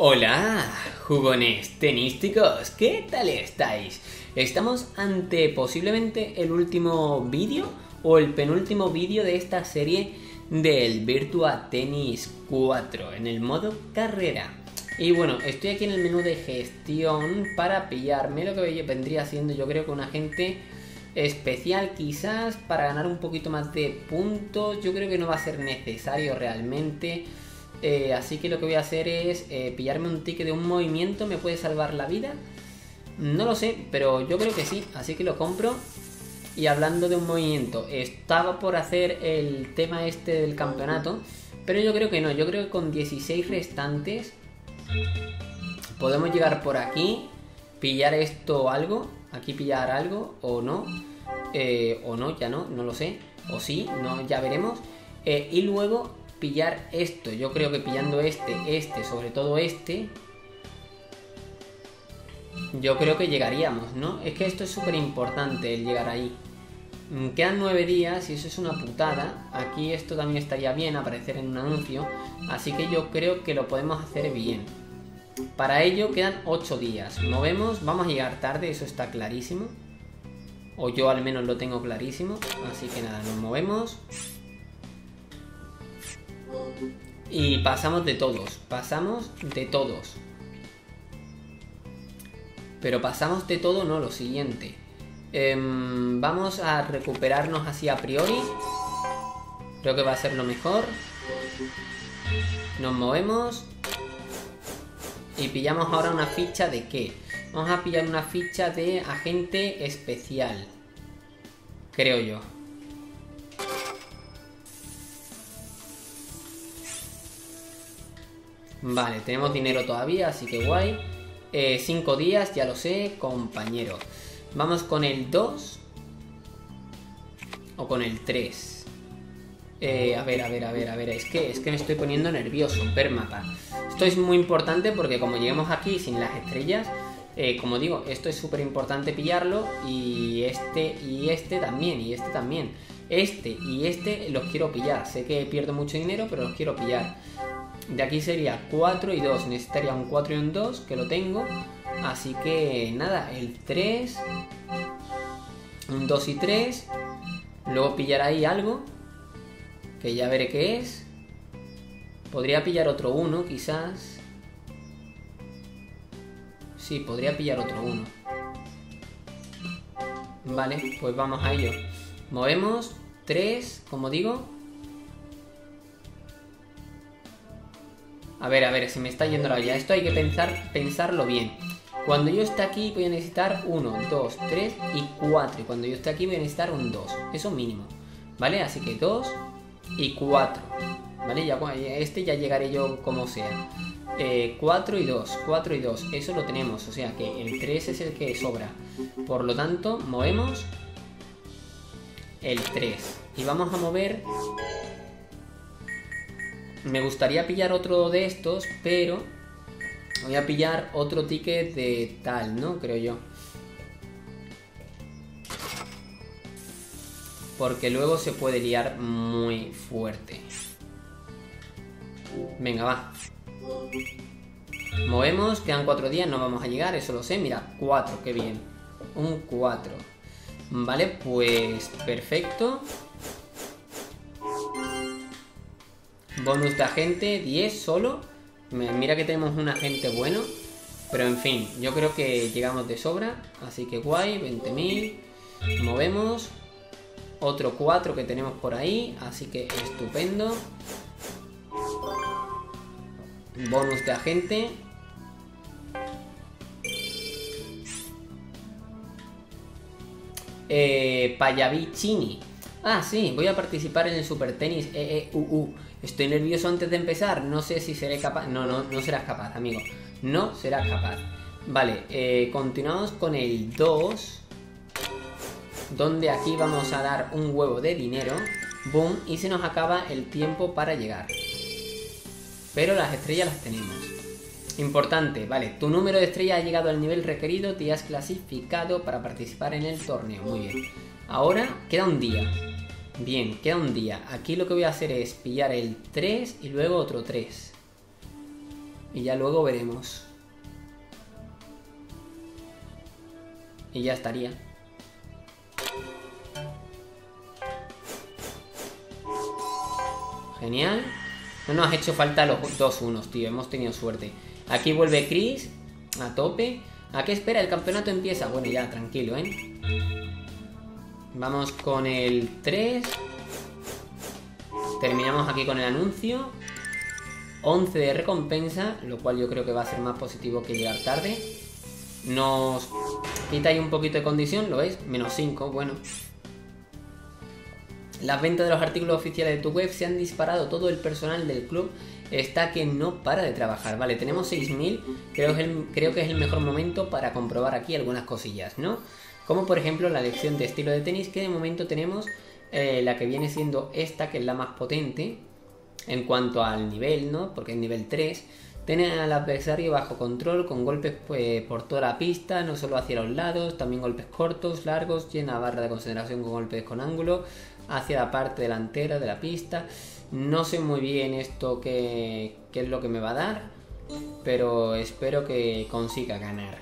Hola, jugones tenísticos, ¿qué tal estáis? Estamos ante posiblemente el último vídeo o el penúltimo vídeo de esta serie del Virtua Tennis 4 en el modo carrera. Y bueno, estoy aquí en el menú de gestión para pillarme lo que vendría siendo yo creo que un agente especial quizás para ganar un poquito más de puntos. Yo creo que no va a ser necesario realmente. Eh, así que lo que voy a hacer es eh, pillarme un ticket de un movimiento. ¿Me puede salvar la vida? No lo sé, pero yo creo que sí. Así que lo compro. Y hablando de un movimiento, estaba por hacer el tema este del campeonato. Pero yo creo que no. Yo creo que con 16 restantes podemos llegar por aquí. Pillar esto o algo. Aquí pillar algo o no. Eh, o no, ya no, no lo sé. O sí, no, ya veremos. y luego pillar esto. Yo creo que pillando este, este, sobre todo este, yo creo que llegaríamos, ¿no? Es que esto es súper importante, el llegar ahí. Mm, quedan nueve días y eso es una putada. Aquí esto también estaría bien aparecer en un anuncio. Así que yo creo que lo podemos hacer bien. Para ello quedan ocho días. Movemos, vamos a llegar tarde, eso está clarísimo. O yo al menos lo tengo clarísimo. Así que nada, nos movemos. Y pasamos de todos, pasamos de todos. Pero pasamos de todo, no, lo siguiente. Em, vamos a recuperarnos así a priori. Creo que va a ser lo mejor. Nos movemos. Y pillamos ahora una ficha de qué? Vamos a pillar una ficha de agente especial. Creo yo. Vale, tenemos dinero todavía, así que guay. 5 eh, días, ya lo sé, compañero. Vamos con el 2. O con el 3. Eh, a ver, a ver, a ver, a ver. Es que, es que me estoy poniendo nervioso. Ver mapa. Esto es muy importante porque como lleguemos aquí sin las estrellas, eh, como digo, esto es súper importante pillarlo. Y este y este también, y este también. Este y este los quiero pillar. Sé que pierdo mucho dinero, pero los quiero pillar. De aquí sería 4 y 2. Necesitaría un 4 y un 2, que lo tengo. Así que nada, el 3. Un 2 y 3. Luego pillar ahí algo. Que ya veré qué es. Podría pillar otro 1, quizás. Sí, podría pillar otro 1. Vale, pues vamos a ello. Movemos 3, como digo. A ver, a ver, se me está yendo la olla. Esto hay que pensar, pensarlo bien. Cuando yo esté aquí voy a necesitar 1, 2, 3 y 4. Y cuando yo esté aquí voy a necesitar un 2. Eso mínimo. ¿Vale? Así que 2 y 4. ¿Vale? Ya, este ya llegaré yo como sea. 4 eh, y 2, 4 y 2. Eso lo tenemos. O sea que el 3 es el que sobra. Por lo tanto, movemos el 3. Y vamos a mover me gustaría pillar otro de estos, pero voy a pillar otro ticket de tal, ¿no? Creo yo. Porque luego se puede liar muy fuerte. Venga, va. Movemos, quedan cuatro días, no vamos a llegar, eso lo sé. Mira, cuatro, qué bien. Un 4. Vale, pues perfecto. Bonus de agente, 10 solo. Mira que tenemos un agente bueno. Pero en fin, yo creo que llegamos de sobra. Así que guay, 20.000. Movemos. Otro 4 que tenemos por ahí. Así que estupendo. Bonus de agente. Eh. Ah, sí, voy a participar en el Super Tenis EEUU. Estoy nervioso antes de empezar, no sé si seré capaz. No, no, no serás capaz, amigo. No serás capaz. Vale, eh, continuamos con el 2. Donde aquí vamos a dar un huevo de dinero. Boom, y se nos acaba el tiempo para llegar. Pero las estrellas las tenemos. Importante, vale, tu número de estrellas ha llegado al nivel requerido, te has clasificado para participar en el torneo. Muy bien. Ahora queda un día. Bien, queda un día. Aquí lo que voy a hacer es pillar el 3 y luego otro 3. y ya luego veremos. Y ya estaría. Genial. No nos ha hecho falta los dos unos, tío. Hemos tenido suerte. Aquí vuelve Chris. A tope. ¿A qué espera? El campeonato empieza. Bueno, ya, tranquilo, ¿eh? Vamos con el 3. Terminamos aquí con el anuncio. 11 de recompensa, lo cual yo creo que va a ser más positivo que llegar tarde. Nos quita un poquito de condición, ¿lo veis? Menos 5, bueno. Las ventas de los artículos oficiales de tu web se han disparado. Todo el personal del club está que no para de trabajar. Vale, tenemos 6.000. Creo, creo que es el mejor momento para comprobar aquí algunas cosillas, ¿no? Como por ejemplo la lección de estilo de tenis que de momento tenemos eh, la que viene siendo esta, que es la más potente en cuanto al nivel, ¿no? Porque es nivel 3. Tiene al adversario bajo control con golpes pues, por toda la pista, no solo hacia los lados, también golpes cortos, largos, llena barra de concentración con golpes con ángulo, hacia la parte delantera de la pista. No sé muy bien esto qué, qué es lo que me va a dar, pero espero que consiga ganar.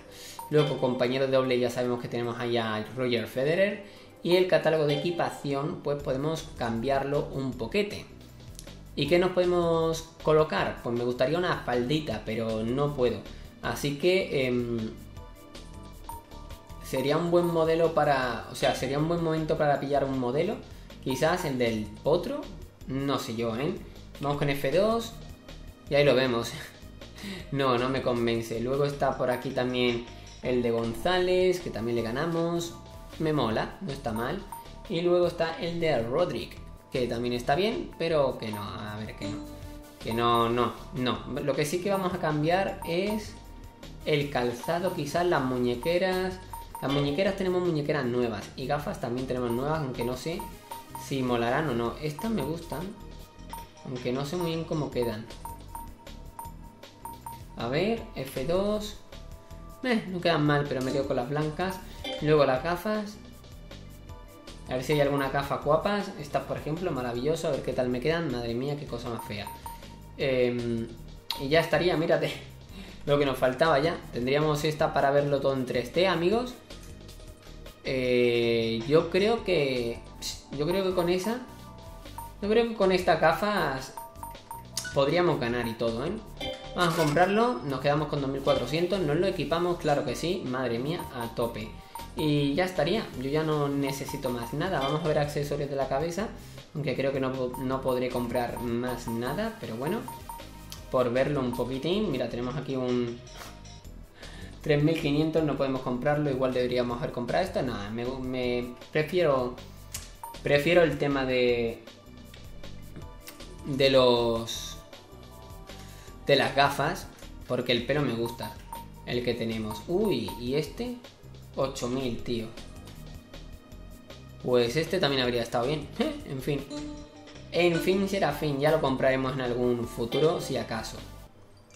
Luego, compañero de doble, ya sabemos que tenemos ahí a Roger Federer. Y el catálogo de equipación, pues podemos cambiarlo un poquete. ¿Y qué nos podemos colocar? Pues me gustaría una faldita, pero no puedo. Así que em, sería un buen modelo para... O sea, sería un buen momento para pillar un modelo. Quizás el del potro. No sé yo, ¿eh? Vamos con F2. Y ahí lo vemos. no, no me convence. Luego está por aquí también el de González, que también le ganamos. Me mola, no está mal. Y luego está el de Roderick, que también está bien, pero que no, a ver, que no. Que no, no, no. Lo que sí que vamos a cambiar es el calzado, quizás las muñequeras. Las muñequeras tenemos muñequeras nuevas y gafas también tenemos nuevas, aunque no sé si molarán o no. Estas me gustan, aunque no sé muy bien cómo quedan. A ver, F2. Eh, no quedan mal, pero me quedo con las blancas. Luego las gafas. A ver si hay alguna gafa guapas. Estas, por ejemplo, maravilloso. A ver qué tal me quedan. Madre mía, qué cosa más fea. Em, y ya estaría, mírate. Lo que nos faltaba ya. Tendríamos esta para verlo todo en 3D, amigos. Eh, yo creo que... Yo creo que con esa... Yo creo que con estas gafas podríamos ganar y todo, ¿eh? Vamos a comprarlo, nos quedamos con 2400, nos lo equipamos, claro que sí, madre mía, a tope. Y ya estaría, yo ya no necesito más nada. Vamos a ver accesorios de la cabeza, aunque creo que no, no podré comprar más nada, pero bueno, por verlo un poquitín, mira, tenemos aquí un 3500, no podemos comprarlo, igual deberíamos haber comprado esto. Nada, me, me prefiero, prefiero el tema de, de los de las gafas, porque el pelo me gusta, el que tenemos. Uy, ¿y este? 8000, tío. Pues este también habría estado bien. en fin. En fin será fin, ya lo compraremos en algún futuro, si acaso.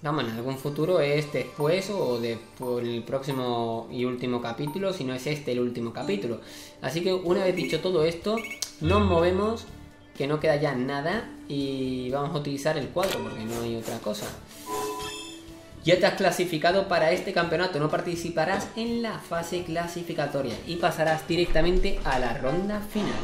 Vamos, en algún futuro es después o de, por el próximo y último capítulo, si no es este el último capítulo. Así que una vez dicho todo esto, nos movemos que no queda ya nada y vamos a utilizar el 4 porque no hay otra cosa. Ya te has clasificado para este campeonato, no participarás en la fase clasificatoria y pasarás directamente a la ronda final.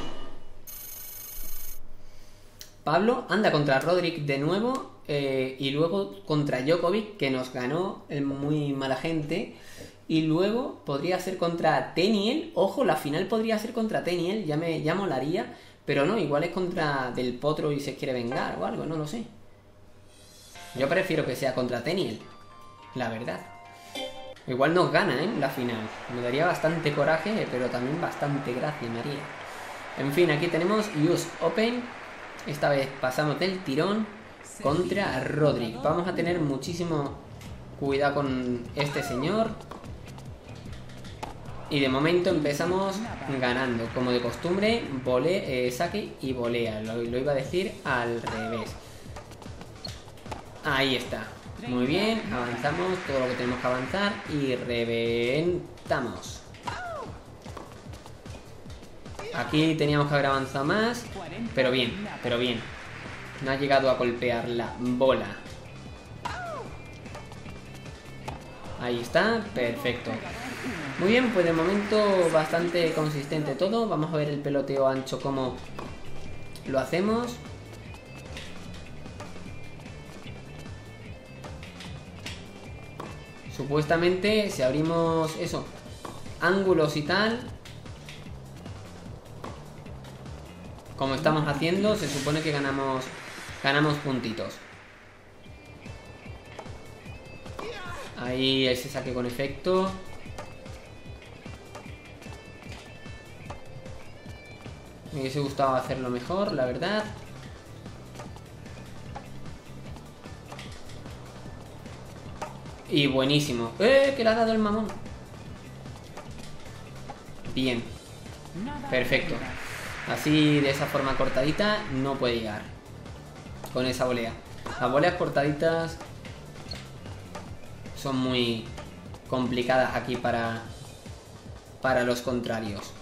Pablo anda contra Roderick de nuevo eh, y luego contra Djokovic que nos ganó el muy mala gente y luego podría ser contra Teniel, ojo, la final podría ser contra Teniel, ya me ya molaría pero no, igual es contra Del Potro y se quiere vengar o algo, no lo sé. Yo prefiero que sea contra Teniel, la verdad. Igual nos gana, ¿eh? La final. Me daría bastante coraje, pero también bastante gracia, María. En fin, aquí tenemos Use Open. Esta vez pasamos del tirón contra Rodrick. Vamos a tener muchísimo cuidado con este señor. Y de momento empezamos ganando. Como de costumbre, volé, eh, saque y volea. Lo, iba a decir al revés. Ahí está. Muy bien, avanzamos todo lo que tenemos que avanzar y reventamos. Aquí teníamos que haber avanzado más, pero bien, pero bien. No ha llegado a golpear la bola. Ahí está, perfecto. Muy bien, pues de momento bastante consistente todo. Vamos a ver el peloteo ancho como lo hacemos. Supuestamente si abrimos eso, ángulos y tal, como estamos haciendo, se supone que ganamos ganamos puntitos. Ahí ese saque con efecto. Me hubiese gustado hacerlo mejor, la verdad. Y buenísimo. ¡Eh! Que le ha dado el mamón. Bien. Perfecto. Así, de esa forma cortadita, no puede llegar. Con esa volea. Las voleas cortaditas son muy complicadas aquí para, para los contrarios.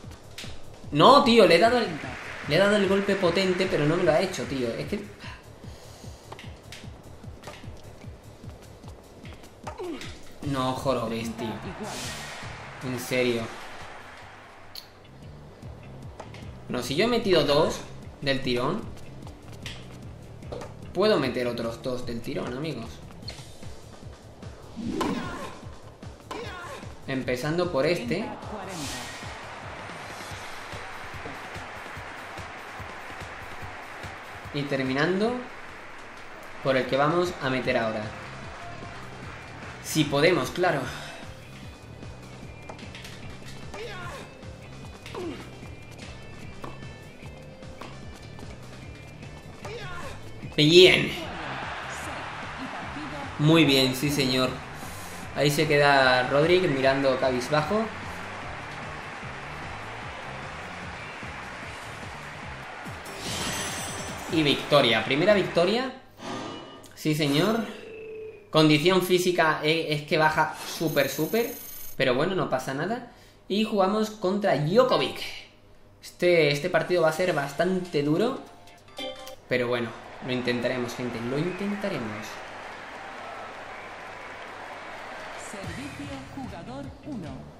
No, tío, le he dado el, le dado el golpe potente, pero no me lo ha hecho, tío. Es que... No jorobes, tío. En serio. No, si yo he metido dos del tirón, puedo meter otros dos del tirón, amigos. Empezando por este. Y terminando por el que vamos a meter ahora. Si podemos, claro. Bien. Muy bien, sí señor. Ahí se queda Rodríguez mirando cabizbajo. Y victoria. Primera victoria. Sí, señor. Condición física e, es que baja súper, súper. Pero bueno, no pasa nada. Y jugamos contra Djokovic. Este, este partido va a ser bastante duro. Pero bueno, lo intentaremos, gente. Lo intentaremos.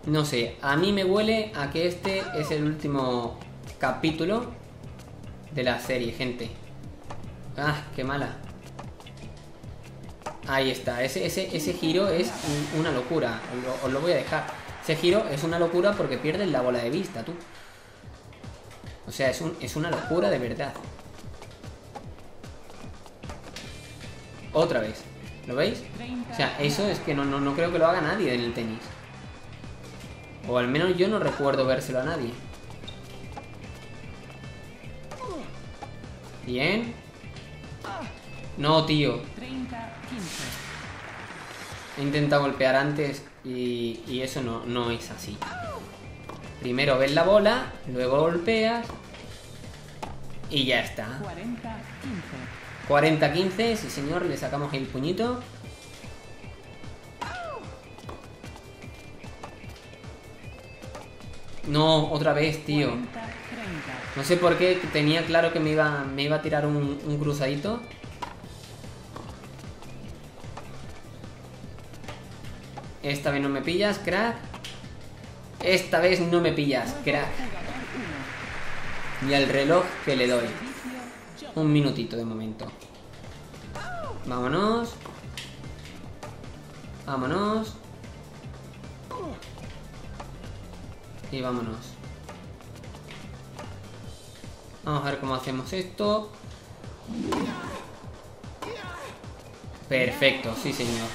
No sé, a mí me huele a que este es el último capítulo de la serie, gente. Ah, qué mala. Ahí está, ese, ese, ese giro es una locura. Os lo, voy a dejar. Ese giro es una locura porque pierdes la bola de vista, tú. O sea, es, un, es una locura de verdad. Otra vez. ¿Lo veis? O sea, eso es que no, no, no creo que lo haga nadie en el tenis. O al menos yo no recuerdo vérselo a nadie. Bien. No, tío. He intentado golpear antes y, eso no, no es así. Primero ves la bola, luego golpeas y ya está. 40-15, sí señor, le sacamos el puñito. No, otra vez, tío. No sé por qué tenía claro que me iba, me iba a tirar un, un cruzadito. Esta vez no me pillas, crack. Esta vez no me pillas, crack. Y al reloj que le doy. Un minutito de momento. Vámonos. Vámonos. Y vámonos. Vamos a ver cómo hacemos esto. Perfecto, sí señor.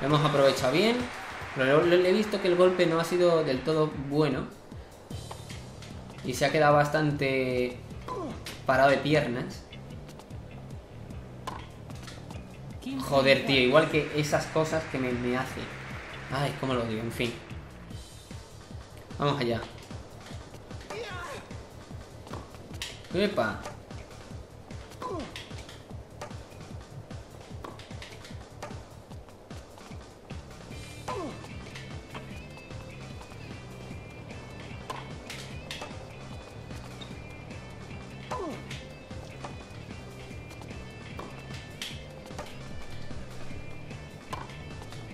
Lo hemos aprovechado bien. Pero he visto que el golpe no ha sido del todo bueno. Y se ha quedado bastante parado de piernas. Joder, tío, igual que esas cosas que me, me hace. Ay, cómo lo digo, en fin. Vamos allá. Epa.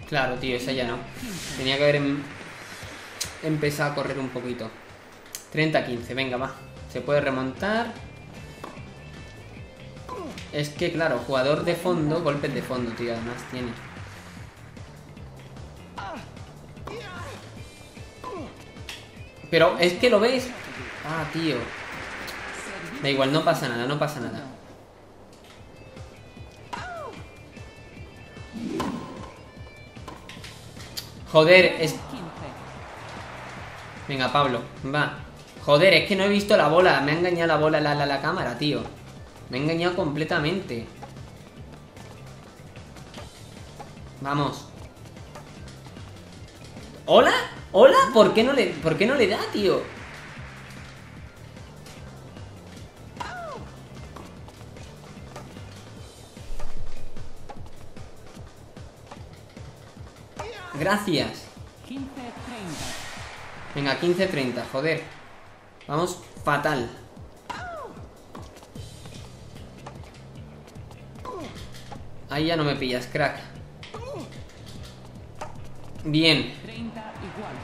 Claro, tío, esa ya no. Tenía que haber em-, empezado a correr un poquito. 30-15, venga, va. Se puede remontar. Es que, claro, jugador de fondo, golpes de fondo, tío, además tiene. Pero es que lo ves. Ah, tío. Da igual, no pasa nada, no pasa nada. Joder, es... Venga, Pablo, va. Joder, es que no he visto la bola. Me ha engañado la bola la, la, la cámara, tío. Me ha engañado completamente. Vamos. ¿Hola? ¿Hola? ¿Por qué no le, por qué no le da, tío? Gracias. 15-30. Venga, 15-30, joder. Vamos fatal. Ahí ya no me pillas, crack. Bien. 30 iguales.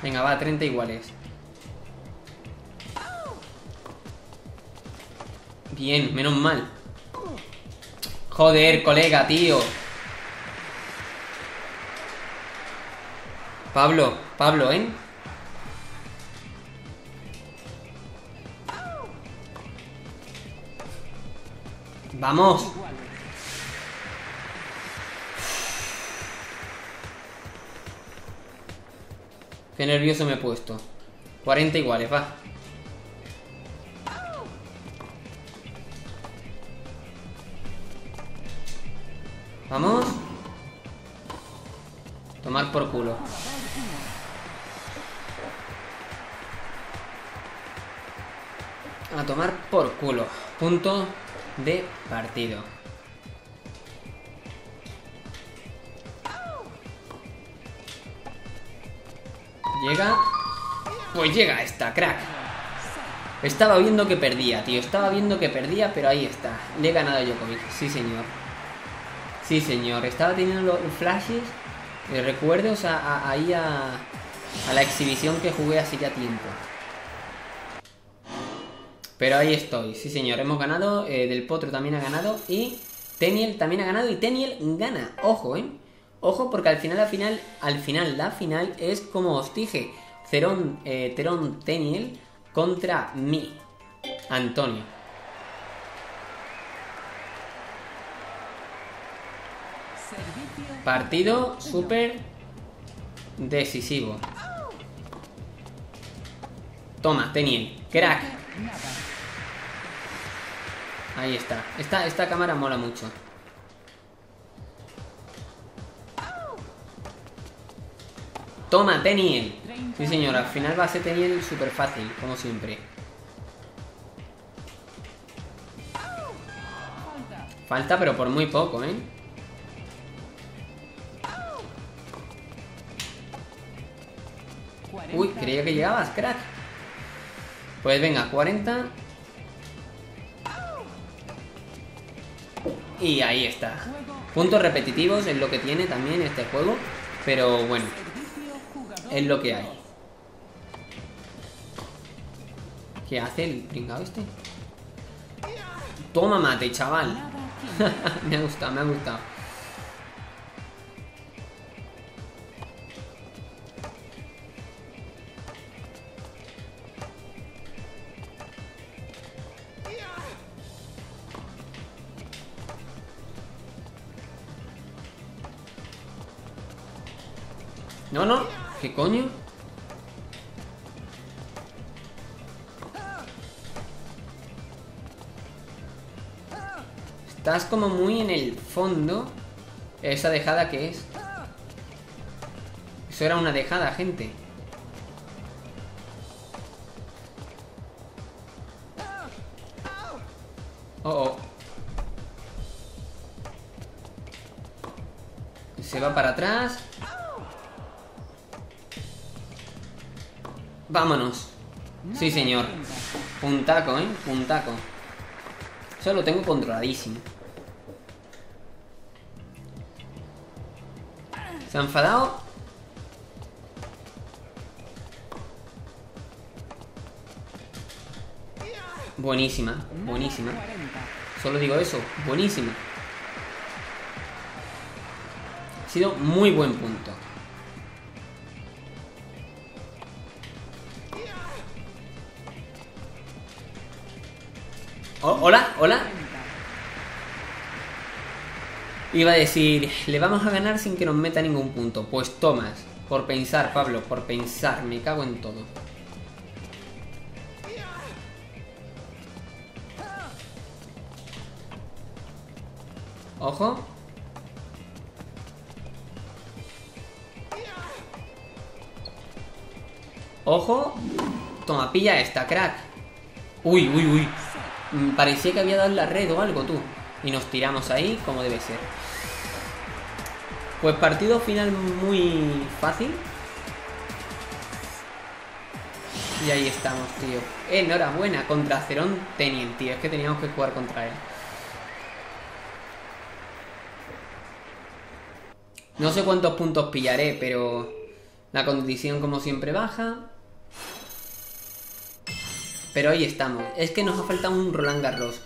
Venga, va, 30 iguales. Bien, menos mal. Joder, colega, tío. Pablo, Pablo, ¿eh? Vamos. Qué nervioso me he puesto. 40 iguales, va. Vamos. Tomar por culo. A tomar por culo. Punto de partido. Llega. Pues llega esta, crack. Estaba viendo que perdía, tío. Estaba viendo que perdía, pero ahí está. Le he ganado a. Sí, señor. Sí, señor. Estaba teniendo los flashes, recuerdos ahí a, a la exhibición que jugué hace ya tiempo. Pero ahí estoy. Sí, señor. Hemos ganado. eh, Del Potro también ha ganado. Y Teniel también ha ganado. Y Teniel gana. Ojo, ¿eh? Ojo, porque al final, al final, al final, la final es como os dije. Cerón, eh, Terón Teniel contra mí, Antonio. Partido súper decisivo. Toma, Teniel, crack. Ahí está. Esta, esta cámara mola mucho. Toma, Teniel. Sí, señor, al final va a ser Teniel súper fácil, como siempre. Falta. Pero por muy poco, ¿eh? Uy, 40. creía que llegabas, crack. Pues venga, 40. Y ahí está. Puntos repetitivos es lo que tiene también este juego. Pero bueno, es lo que hay. ¿Qué hace el pringao este? Toma mate, chaval. Nada 15. me ha gustado, me ha gustado. Coño? Estás como muy en el fondo. Esa dejada que es. Eso era una dejada, gente. Oh, oh. Se va para atrás. Vámonos. Sí, señor. Puntaco, ¿eh? Puntaco. Eso lo tengo controladísimo. Se ha enfadado. Buenísima, buenísima. 40. Solo digo eso, buenísima. Ha sido muy buen punto. Hola, hola. 30. Iba a decir, le vamos a ganar sin que nos meta ningún punto. Pues tomas, por pensar, Pablo, por pensar, me cago en todo. Ojo. Ojo. Toma, pilla esta, crack. Uy, uy, uy. Mm, Parecía que había dado la red o algo, tú. Y nos tiramos ahí como debe ser. Pues partido final muy fácil. Y ahí estamos, tío. Enhorabuena contra Cerón Tenien, tío. Es que teníamos que jugar contra él. No sé cuántos puntos pillaré, pero la condición como siempre baja. Pero ahí estamos. Es que nos ha faltado un Roland Garros.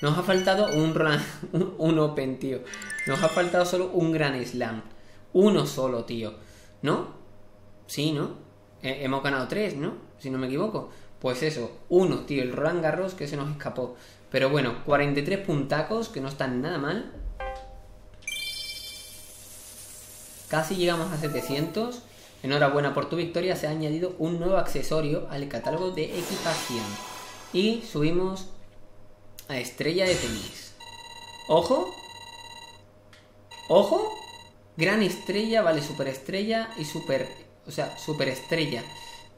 Nos ha faltado un Roland, un, Open, tío. Nos ha faltado solo un Gran Slam. Uno solo, tío. ¿No? Sí, ¿no? He- hemos ganado tres, ¿no? Si no me equivoco. Pues eso, uno, tío, el Roland Garros que se nos escapó. Pero bueno, 43 puntacos, que no están nada mal. Casi llegamos a 700. Enhorabuena por tu victoria. Se ha añadido un nuevo accesorio al catálogo de equipación. Y subimos a estrella de tenis. Ojo. Ojo. Gran estrella, vale, super estrella y super... O sea, super estrella.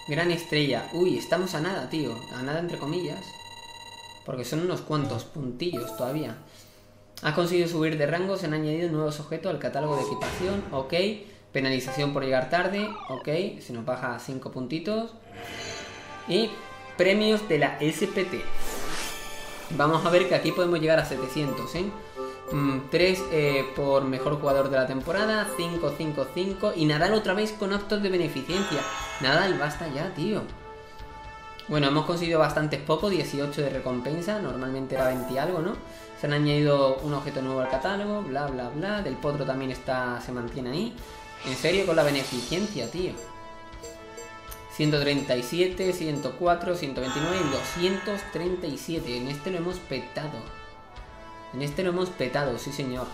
Gran estrella. Uy, estamos a nada, tío. A nada entre comillas. Porque son unos cuantos puntillos todavía. Has conseguido subir de rango, se han añadido nuevos objetos al catálogo de equipación, ok. Penalización por llegar tarde, ok. Se nos baja 5 puntitos. Y premios de la SPT. Vamos a ver que aquí podemos llegar a 700, ¿eh? 3 por mejor jugador de la temporada, 5, 5, 5. Y Nadal otra vez con actos de beneficencia. Nadal, basta ya, tío. Bueno, hemos conseguido bastantes poco, 18 de recompensa, normalmente era 20 y algo, ¿no? Se han añadido un objeto nuevo al catálogo, bla, bla, bla. Del potro también está, se mantiene ahí. En serio, con la beneficencia, tío. 137, 104, 129 y 237. En este lo hemos petado. En este lo hemos petado, sí señor.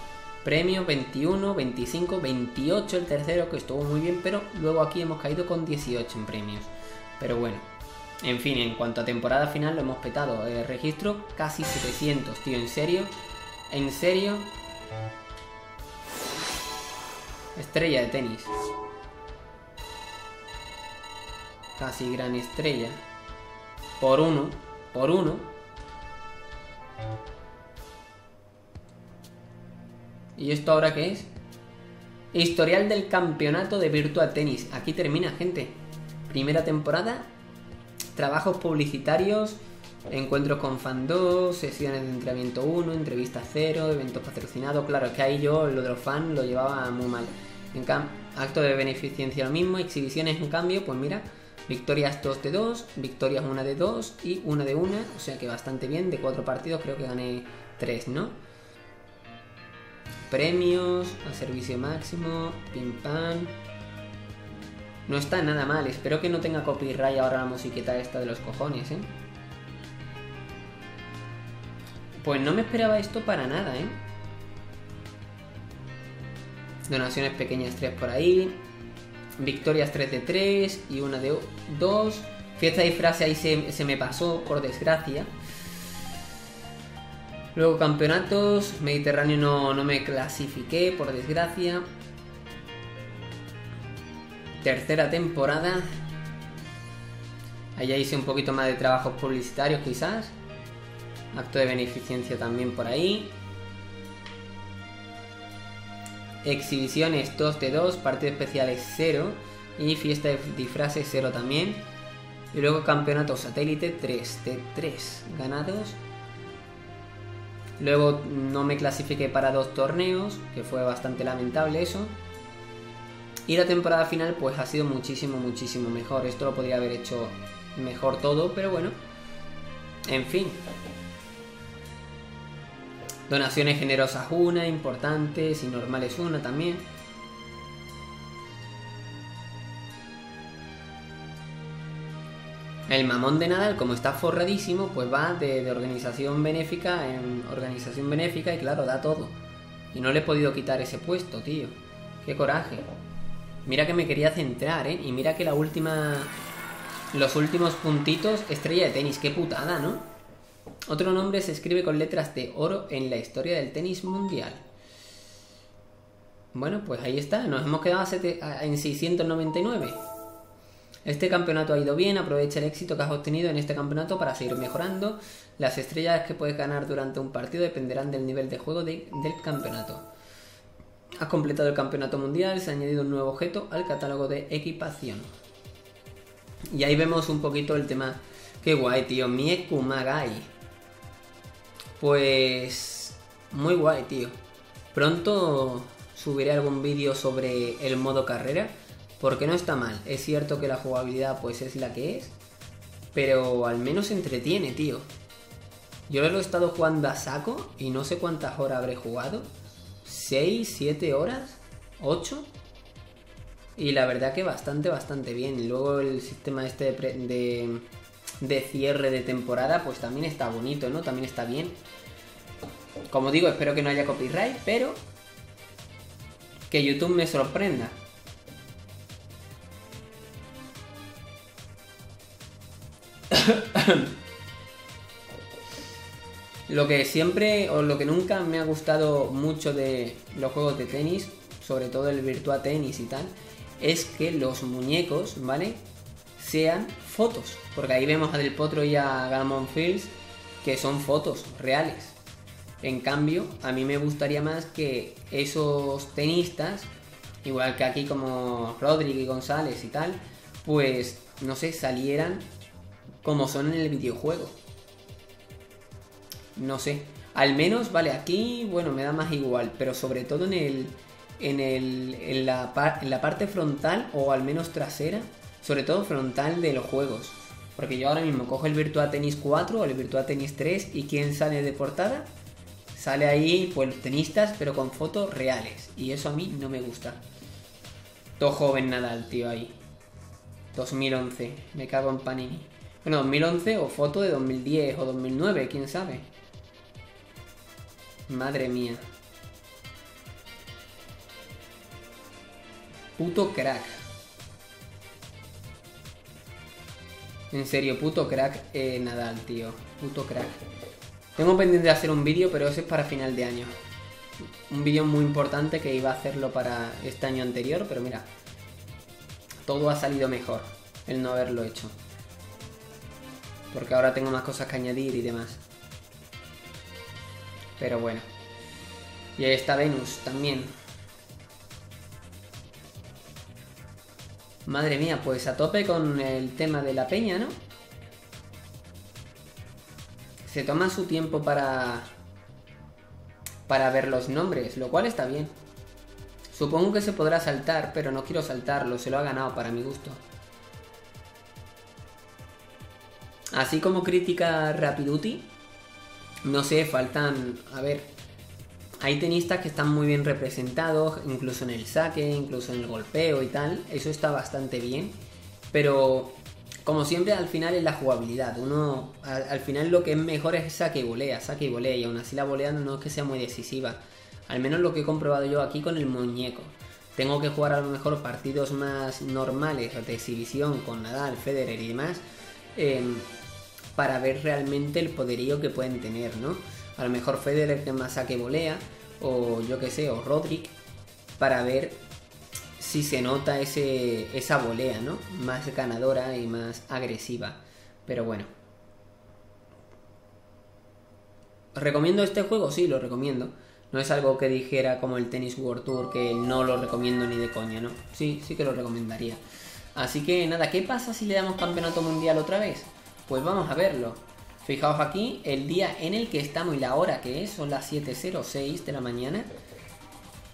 Premio 21, 25, 28 el tercero, que estuvo muy bien, pero luego aquí hemos caído con 18 en premios. Pero bueno, en fin, en cuanto a temporada final lo hemos petado. Eh, registro casi 700, tío, ¿en serio? ¿En serio? Estrella de tenis. Casi gran estrella. Por uno, por uno. ¿Y esto ahora qué es? Historial del campeonato de Virtua Tennis. Aquí termina, gente. Primera temporada. Trabajos publicitarios. Encuentros con fan 2, sesiones de entrenamiento 1, entrevista 0, eventos patrocinados. Claro, es que ahí yo lo de los fans lo llevaba muy mal. En acto de beneficencia lo mismo, exhibiciones en cambio, pues mira, victorias 2 de 2, victorias 1 de 2 y 1 de 1, o sea que bastante bien, de 4 partidos creo que gané 3, ¿no? Premios, a servicio máximo, pim pam. No está nada mal, espero que no tenga copyright ahora la musiqueta esta de los cojones, ¿eh? Pues no me esperaba esto para nada, ¿eh? Donaciones pequeñas 3 por ahí. Victorias 3 de 3 y una de 2. Fiesta de disfraz ahí se, se me pasó, por desgracia. Luego campeonatos. Mediterráneo no, no me clasifiqué, por desgracia. Tercera temporada. Allá hice un poquito más de trabajos publicitarios quizás. Acto de beneficencia también por ahí. Exhibiciones 2 de 2, partidos especiales 0 y fiesta de disfraces 0 también. Y luego campeonato satélite 3 de 3 ganados. Luego no me clasifiqué para dos torneos, que fue bastante lamentable eso. Y la temporada final pues ha sido muchísimo, muchísimo mejor. Esto lo podría haber hecho mejor todo, pero bueno. En fin. Donaciones generosas una, importantes y normales una también. El mamón de Nadal, como está forradísimo, pues va de, de organización benéfica en organización benéfica y claro, da todo. Y no le he podido quitar ese puesto, tío. Qué coraje. Mira que me quería centrar, ¿eh? Y mira que la última... Los últimos puntitos, estrella de tenis, qué putada, ¿no? Otro nombre se escribe con letras de oro en la historia del tenis mundial. Bueno, pues ahí está, nos hemos quedado en 699. Este campeonato ha ido bien, aprovecha el éxito que has obtenido en este campeonato para seguir mejorando. Las estrellas que puedes ganar durante un partido dependerán del nivel de juego de- del campeonato. Has completado el campeonato mundial, se ha añadido un nuevo objeto al catálogo de equipación. Y ahí vemos un poquito el tema. Qué guay, tío. Mieku Magai. Pues. Muy guay, tío. Pronto subiré algún vídeo sobre el modo carrera. Porque no está mal. Es cierto que la jugabilidad pues es la que es. Pero al menos entretiene, tío. Yo lo he estado jugando a saco y no sé cuántas horas habré jugado. ¿6, 7 horas? ¿8? Y la verdad que bastante, bastante bien. Luego el sistema este de, pre- de, de cierre de temporada, pues también está bonito, ¿no? También está bien. Como digo, espero que no haya copyright, pero que YouTube me sorprenda. Lo que siempre o lo que nunca me ha gustado mucho de los juegos de tenis, sobre todo el Virtua Tennis y tal, es que los muñecos, ¿vale? Sean fotos. Porque ahí vemos a Del Potro y a Galmon Fields que son fotos reales. En cambio, a mí me gustaría más que esos tenistas, igual que aquí como Rodri y González y tal, pues no sé, salieran como son en el videojuego. No sé. Al menos, vale, aquí, bueno, me da más igual, pero sobre todo en el. En, el, en, la, en la parte frontal o al menos trasera, sobre todo frontal de los juegos. Porque yo ahora mismo cojo el Virtua Tennis 4 o el Virtua Tennis 3 y ¿quién sale de portada? Sale ahí, pues tenistas, pero con fotos reales. Y eso a mí no me gusta. Todo joven Nadal, tío, ahí. 2011, me cago en Panini. Bueno, 2011 o foto de 2010 o 2009, quién sabe. Madre mía. Puto crack. En serio, puto crack eh, Nadal, tío. Puto crack. Tengo pendiente de hacer un vídeo, pero ese es para final de año. Un vídeo muy importante que iba a hacerlo para este año anterior, pero mira. Todo ha salido mejor el no haberlo hecho. Porque ahora tengo más cosas que añadir y demás. Pero bueno. Y ahí está Venus también. Madre mía, pues a tope con el tema de la peña, ¿no? Se toma su tiempo para para ver los nombres, lo cual está bien. Supongo que se podrá saltar, pero no quiero saltarlo, se lo ha ganado para mi gusto. Así como crítica Rapiduti, no sé, faltan, a ver, hay tenistas que están muy bien representados, incluso en el saque, incluso en el golpeo y tal, eso está bastante bien, pero como siempre al final es la jugabilidad, uno al, al final lo que es mejor es saque y volea, saque y volea, y aún así la volea no es que sea muy decisiva, al menos lo que he comprobado yo aquí con el muñeco. Tengo que jugar a lo mejor partidos más normales de exhibición con Nadal, Federer y demás. em, para ver realmente el poderío que pueden tener, ¿no? A lo mejor Federer que más saque volea, o yo que sé, o Roderick, para ver si se nota ese, esa volea, ¿no? Más ganadora y más agresiva. Pero bueno. ¿Recomiendo este juego? Sí, lo recomiendo. No es algo que dijera como el Tennis World Tour que no lo recomiendo ni de coña, ¿no? Sí, sí que lo recomendaría. Así que nada, ¿qué pasa si le damos campeonato mundial otra vez? Pues vamos a verlo. Fijaos aquí el día en el que estamos y la hora que es, son las 7.06 de la mañana.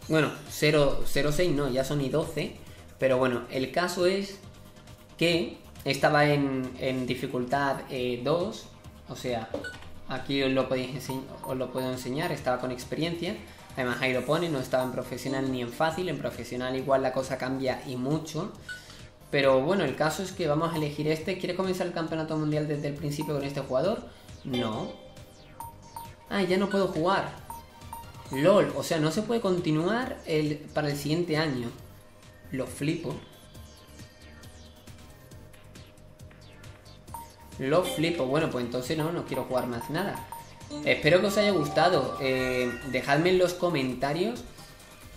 Bueno, 0, 06 no, ya son y 12. Pero bueno, el caso es que estaba en, en dificultad eh, 2, o sea, aquí lo, podéis os lo puedo enseñar, estaba con experiencia. Además ahí lo pone, no estaba en profesional ni en fácil, en profesional igual la cosa cambia y mucho. Pero bueno, el caso es que vamos a elegir este. ¿Quiere comenzar el campeonato mundial desde el principio con este jugador? No. Ah, ya no puedo jugar. LOL, o sea, no se puede continuar el, para el siguiente año. Lo flipo. Lo flipo. Bueno, pues entonces no, no quiero jugar más nada. Espero que os haya gustado. Eh, dejadme en los comentarios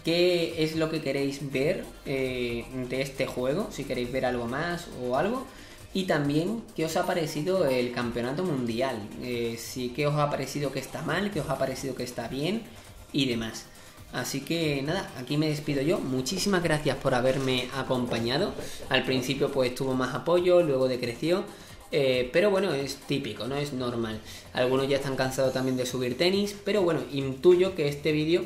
qué es lo que queréis ver eh, de este juego. Si queréis ver algo más o algo. Y también qué os ha parecido el campeonato mundial. Eh, si qué os ha parecido que está mal, qué os ha parecido que está bien y demás. Así que nada, aquí me despido yo. Muchísimas gracias por haberme acompañado. Al principio pues tuvo más apoyo, luego decreció. Eh, pero bueno, es típico, ¿no? Es normal. Algunos ya están cansados también de subir tenis. Pero bueno, intuyo que este vídeo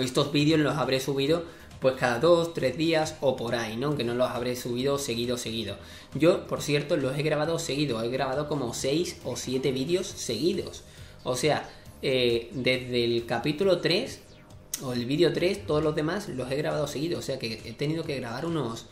estos vídeos los habré subido pues cada dos, tres días o por ahí, ¿no? Que no los habré subido seguido, seguido. Yo, por cierto, los he grabado seguido. He grabado como seis o siete vídeos seguidos. O sea, eh, desde el capítulo 3 o el vídeo 3, todos los demás los he grabado seguido. O sea que he tenido que grabar unos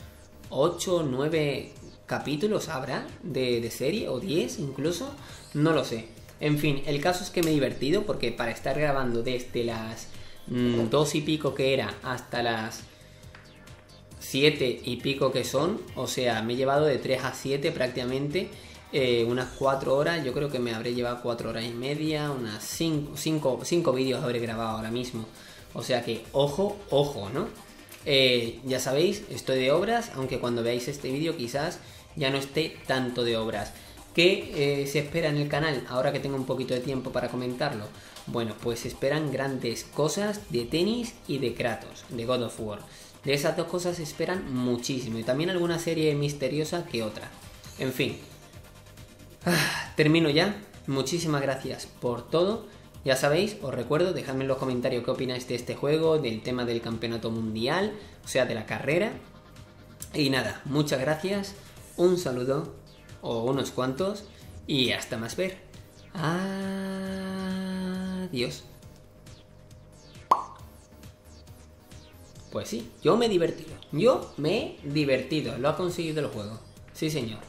8 o 9 capítulos, ¿habrá? De, de serie o 10 incluso. No lo sé. En fin, el caso es que me he divertido porque para estar grabando desde las mm, dos y pico que era hasta las 7 y pico que son, o sea, me he llevado de 3 a 7 prácticamente. eh, unas 4 horas, yo creo que me habré llevado 4 horas y media, unas 5 cinco, cinco vídeos habré grabado ahora mismo. O sea que, ojo, ojo, ¿no? Eh, ya sabéis, estoy de obras, aunque cuando veáis este vídeo quizás ya no esté tanto de obras. ¿Qué eh, se espera en el canal ahora que tengo un poquito de tiempo para comentarlo? Bueno, pues esperan grandes cosas de tenis y de Kratos, de God of War. De esas dos cosas esperan muchísimo y también alguna serie misteriosa que otra. En fin, Ah, termino ya. Muchísimas gracias por todo. Ya sabéis, os recuerdo, dejadme en los comentarios qué opináis de este juego, del tema del campeonato mundial, o sea, de la carrera. Y nada, muchas gracias, un saludo, o unos cuantos, y hasta más ver. Adiós. Pues sí, yo me he divertido. Yo me he divertido. Lo ha conseguido el juego. Sí, señor.